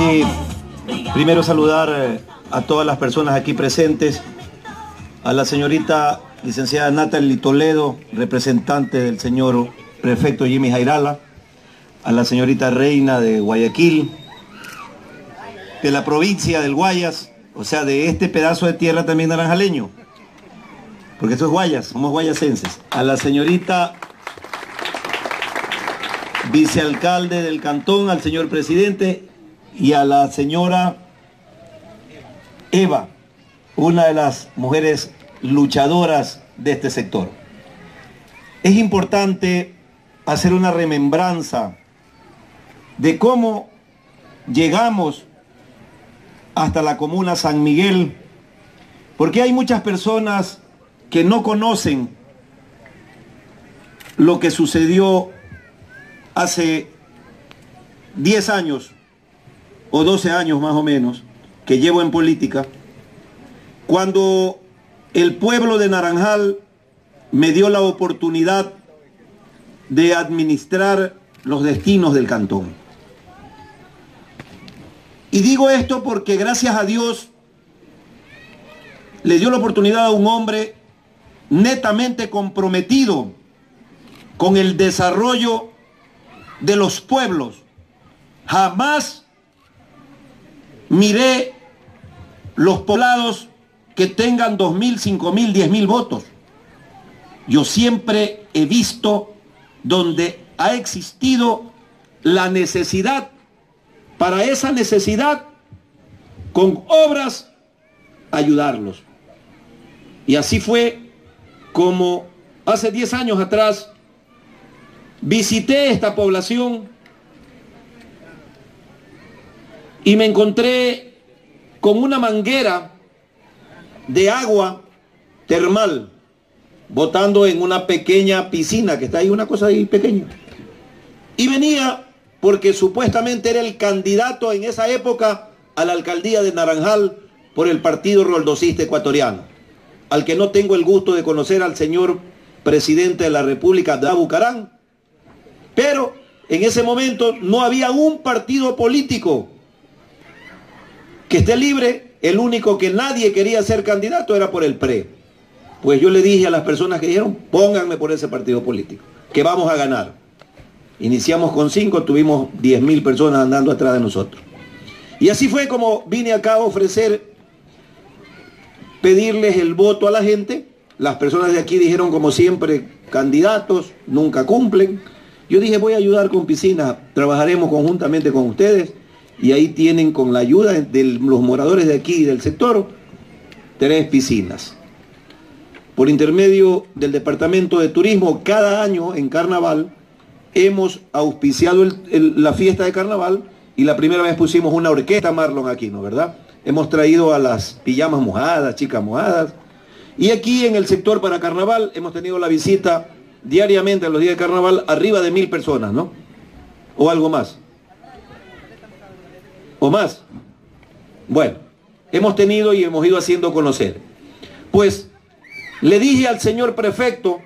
Sí, primero saludar eh, a todas las personas aquí presentes, a la señorita licenciada Natalie Toledo, representante del señor prefecto Jimmy Jairala, a la señorita Reina de Guayaquil, de la provincia del Guayas, o sea, de este pedazo de tierra también naranjaleño, porque esto es Guayas, somos guayasenses, a la señorita vicealcalde del cantón, al señor presidente y a la señora Eva, una de las mujeres luchadoras de este sector. Es importante hacer una remembranza de cómo llegamos hasta la comuna San Miguel, porque hay muchas personas que no conocen lo que sucedió hace 10 años o 12 años más o menos que llevo en política, cuando el pueblo de Naranjal me dio la oportunidad de administrar los destinos del cantón. Y digo esto porque gracias a Dios le dio la oportunidad a un hombre netamente comprometido con el desarrollo de los pueblos. Jamás miré los poblados que tengan dos mil, cinco mil, diez mil votos. Yo siempre he visto donde ha existido la necesidad, para esa necesidad, con obras, ayudarlos. Y así fue como hace 10 años atrás visité esta población y me encontré con una manguera de agua termal botando en una pequeña piscina que está ahí, una cosa ahí pequeña. Y venía porque supuestamente era el candidato en esa época a la alcaldía de Naranjal por el partido roldosista ecuatoriano, al que no tengo el gusto de conocer al señor presidente de la República, de Bucarán, pero en ese momento no había un partido político que esté libre, el único que nadie quería ser candidato era por el PRE. Pues yo le dije a las personas que dijeron, pónganme por ese partido político, que vamos a ganar. Iniciamos con cinco, tuvimos 10 mil personas andando atrás de nosotros. Y así fue como vine acá a ofrecer, pedirles el voto a la gente. Las personas de aquí dijeron, como siempre, candidatos, nunca cumplen. Yo dije, voy a ayudar con piscinas, trabajaremos conjuntamente con ustedes y ahí tienen con la ayuda de los moradores de aquí y del sector tres piscinas. Por intermedio del Departamento de Turismo, cada año en Carnaval hemos auspiciado la fiesta de Carnaval y la primera vez pusimos una orquesta Marlon aquí, ¿no verdad? Hemos traído a las pijamas mojadas, chicas mojadas. Y aquí en el sector para Carnaval hemos tenido la visita diariamente a los días de Carnaval arriba de mil personas, ¿no? O algo más o más. Bueno, hemos tenido y hemos ido haciendo conocer. Pues le dije al señor prefecto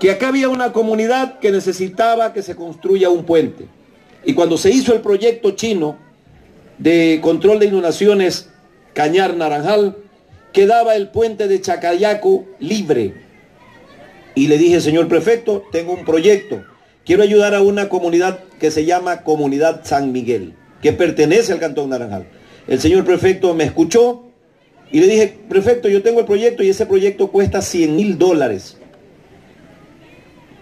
que acá había una comunidad que necesitaba que se construya un puente. Y cuando se hizo el proyecto chino de control de inundaciones Cañar Naranjal, quedaba el puente de Chacayaco libre. Y le dije, señor prefecto, tengo un proyecto. Quiero ayudar a una comunidad que se llama Comunidad San Miguel que pertenece al Cantón Naranjal. El señor prefecto me escuchó y le dije, prefecto, yo tengo el proyecto y ese proyecto cuesta 100 mil dólares.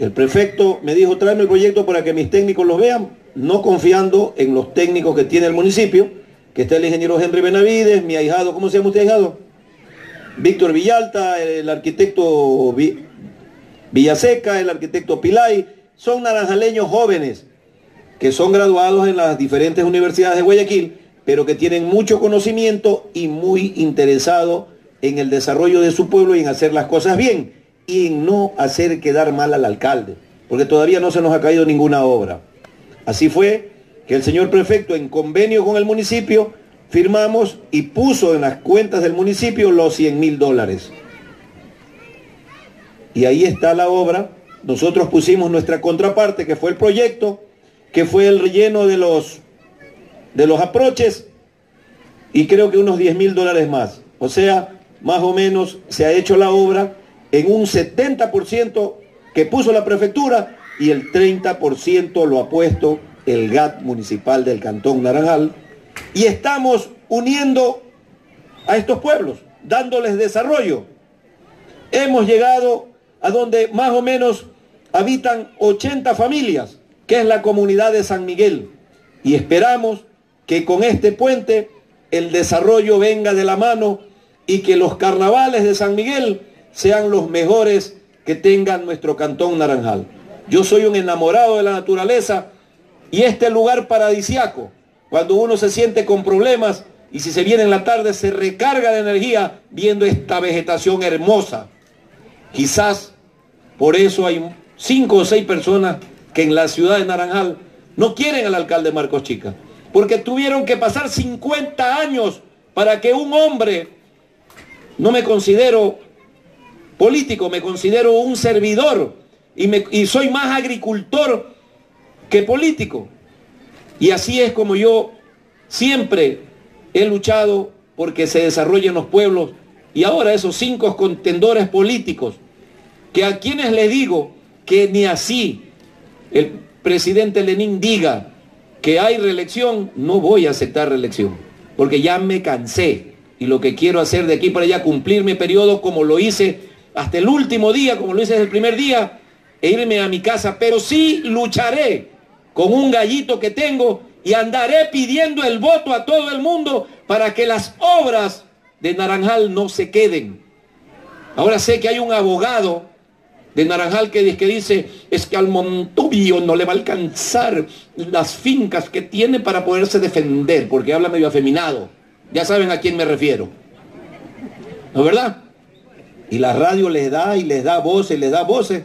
El prefecto me dijo, tráeme el proyecto para que mis técnicos lo vean, no confiando en los técnicos que tiene el municipio, que está el ingeniero Henry Benavides, mi ahijado, ¿cómo se llama usted ahijado? Víctor Villalta, el arquitecto Villaseca, el arquitecto Pilay, son naranjaleños jóvenes que son graduados en las diferentes universidades de Guayaquil, pero que tienen mucho conocimiento y muy interesados en el desarrollo de su pueblo y en hacer las cosas bien y en no hacer quedar mal al alcalde, porque todavía no se nos ha caído ninguna obra. Así fue que el señor prefecto en convenio con el municipio firmamos y puso en las cuentas del municipio los 100 mil dólares. Y ahí está la obra. Nosotros pusimos nuestra contraparte, que fue el proyecto, que fue el relleno de los de los aproches y creo que unos 10 mil dólares más. O sea, más o menos se ha hecho la obra en un 70% que puso la prefectura y el 30% lo ha puesto el GAT municipal del Cantón Naranjal. Y estamos uniendo a estos pueblos, dándoles desarrollo. Hemos llegado a donde más o menos habitan 80 familias, que es la comunidad de San Miguel. Y esperamos que con este puente el desarrollo venga de la mano y que los carnavales de San Miguel sean los mejores que tenga nuestro cantón Naranjal. Yo soy un enamorado de la naturaleza y este lugar paradisiaco, cuando uno se siente con problemas y si se viene en la tarde se recarga de energía viendo esta vegetación hermosa. Quizás por eso hay cinco o seis personas que en la ciudad de Naranjal no quieren al alcalde Marcos Chica, porque tuvieron que pasar 50 años para que un hombre, no me considero político, me considero un servidor y, soy más agricultor que político. Y así es como yo siempre he luchado porque se desarrollen los pueblos y ahora esos cinco contendores políticos, que a quienes les digo que ni así el presidente Lenín diga que hay reelección, no voy a aceptar reelección, porque ya me cansé y lo que quiero hacer de aquí para allá, cumplir mi periodo como lo hice hasta el último día, como lo hice desde el primer día, e irme a mi casa, pero sí lucharé con un gallito que tengo y andaré pidiendo el voto a todo el mundo para que las obras de Naranjal no se queden. Ahora sé que hay un abogado de Naranjal que, dice, es que al Montubio no le va a alcanzar las fincas que tiene para poderse defender, porque habla medio afeminado. Ya saben a quién me refiero. ¿No es verdad? Y la radio les da y les da voces, les da voces,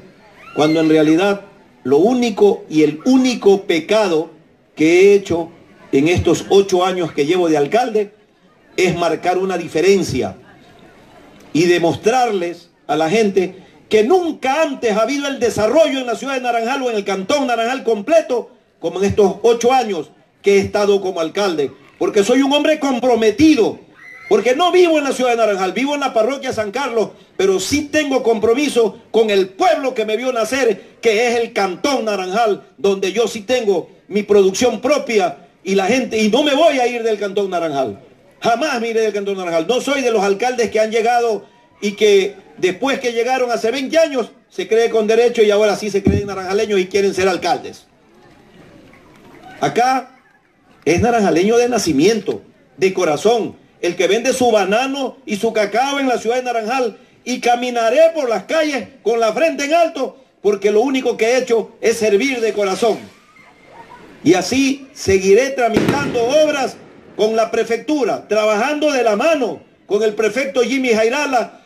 cuando en realidad lo único y el único pecado que he hecho en estos ocho años que llevo de alcalde es marcar una diferencia y demostrarles a la gente que nunca antes ha habido el desarrollo en la ciudad de Naranjal o en el cantón Naranjal completo como en estos ocho años que he estado como alcalde. Porque soy un hombre comprometido porque no vivo en la ciudad de Naranjal, vivo en la parroquia San Carlos, pero sí tengo compromiso con el pueblo que me vio nacer, que es el Cantón Naranjal, donde yo sí tengo mi producción propia y la gente, y no me voy a ir del Cantón Naranjal. Jamás me iré del Cantón Naranjal. No soy de los alcaldes que han llegado y que después que llegaron hace 20 años se cree con derecho y ahora sí se creen naranjaleños y quieren ser alcaldes. Acá es naranjaleño de nacimiento, de corazón el que vende su banano y su cacao en la ciudad de Naranjal, y caminaré por las calles con la frente en alto, porque lo único que he hecho es servir de corazón. Y así seguiré tramitando obras con la prefectura, trabajando de la mano con el prefecto Jimmy Jairala,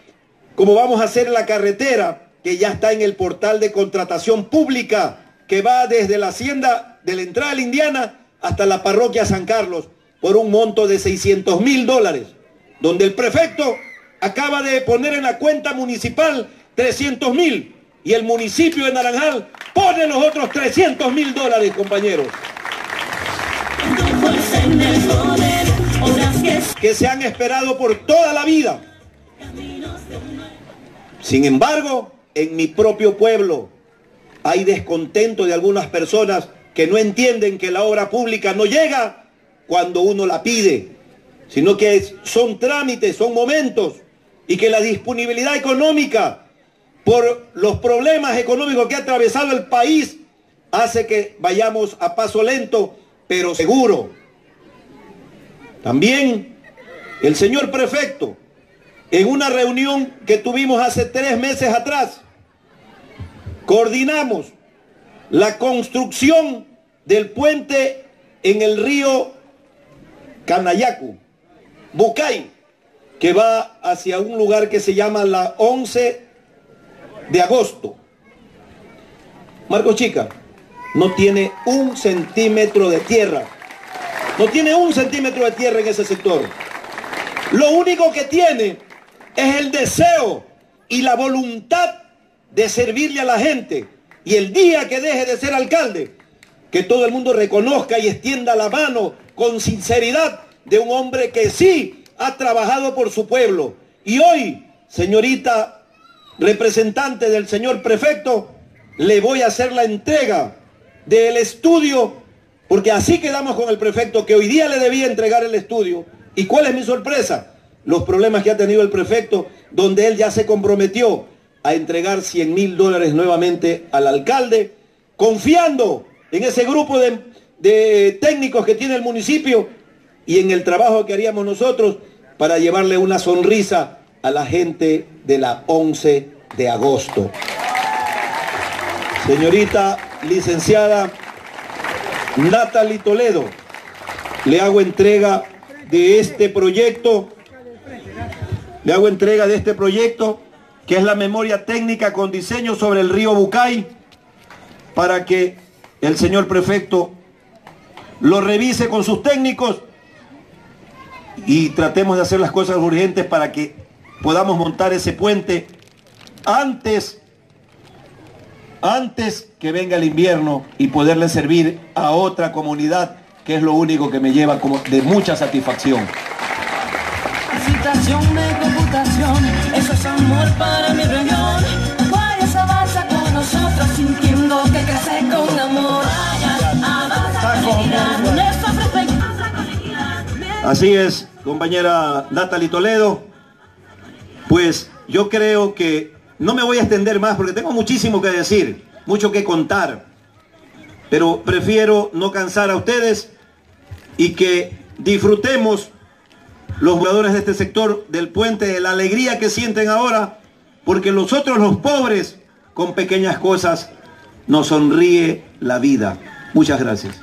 como vamos a hacer la carretera que ya está en el portal de contratación pública, que va desde la hacienda de la entrada de la Indiana hasta la parroquia San Carlos por un monto de 600 mil dólares, donde el prefecto acaba de poner en la cuenta municipal 300 mil y el municipio de Naranjal pone los otros 300 mil dólares, compañeros. Que se han esperado por toda la vida. Sin embargo, en mi propio pueblo hay descontento de algunas personas que no entienden que la obra pública no llega cuando uno la pide, sino que son trámites, son momentos, y que la disponibilidad económica por los problemas económicos que ha atravesado el país hace que vayamos a paso lento, pero seguro. También el señor prefecto, en una reunión que tuvimos hace tres meses atrás, coordinamos la construcción del puente en el río Canayacu, Bucay, que va hacia un lugar que se llama la 11 de agosto. Marco Chica no tiene un centímetro de tierra. No tiene un centímetro de tierra en ese sector. Lo único que tiene es el deseo y la voluntad de servirle a la gente. Y el día que deje de ser alcalde, que todo el mundo reconozca y extienda la mano con sinceridad de un hombre que sí ha trabajado por su pueblo. Y hoy, señorita representante del señor prefecto, le voy a hacer la entrega del estudio, porque así quedamos con el prefecto, que hoy día le debía entregar el estudio. ¿Y cuál es mi sorpresa? Los problemas que ha tenido el prefecto, donde él ya se comprometió a entregar 100 mil dólares nuevamente al alcalde, confiando en ese grupo de, técnicos que tiene el municipio y en el trabajo que haríamos nosotros para llevarle una sonrisa a la gente de la 11 de agosto. Señorita licenciada Natalie Toledo, le hago entrega de este proyecto, le hago entrega de este proyecto, que es la memoria técnica con diseño sobre el río Bucay, para que el señor prefecto lo revise con sus técnicos y tratemos de hacer las cosas urgentes para que podamos montar ese puente antes antes que venga el invierno y poderle servir a otra comunidad, que es lo único que me lleva como de mucha satisfacción. Eso es amor para mi región. con nosotros sintiendo que crece con amor. Así es, compañera Natalie Toledo. Pues yo creo que no me voy a extender más porque tengo muchísimo que decir, mucho que contar. Pero prefiero no cansar a ustedes y que disfrutemos los jugadores de este sector del puente la alegría que sienten ahora, porque nosotros los pobres, con pequeñas cosas, nos sonríe la vida. Muchas gracias.